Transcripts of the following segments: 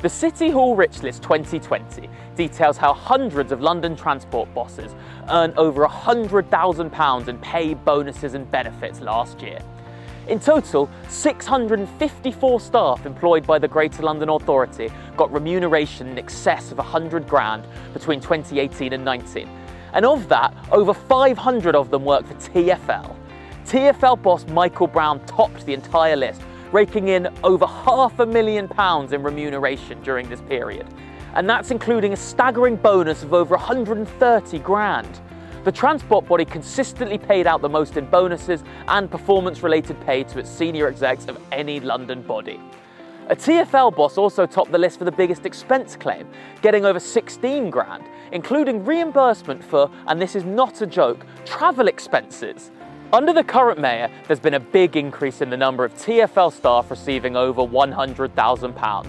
The City Hall Rich List 2020 details how hundreds of London transport bosses earned over £100,000 in pay, bonuses and benefits last year. In total, 654 staff employed by the Greater London Authority got remuneration in excess of 100 grand between 2018 and 19. And of that, over 500 of them work for TfL. TfL boss Michael Brown topped the entire list, raking in over half a million pounds in remuneration during this period. And that's including a staggering bonus of over 130 grand. The transport body consistently paid out the most in bonuses and performance related pay to its senior execs of any London body. A TfL boss also topped the list for the biggest expense claim, getting over 16 grand, including reimbursement for, and this is not a joke, travel expenses. Under the current mayor, there's been a big increase in the number of TfL staff receiving over £100,000.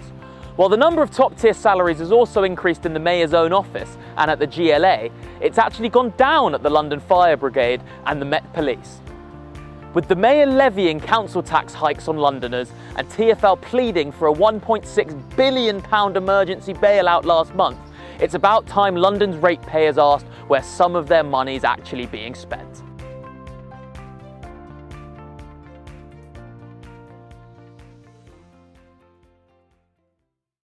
While the number of top tier salaries has also increased in the Mayor's own office and at the GLA, it's actually gone down at the London Fire Brigade and the Met Police. With the Mayor levying council tax hikes on Londoners and TfL pleading for a £1.6 billion emergency bailout last month, it's about time London's ratepayers asked where some of their money is actually being spent.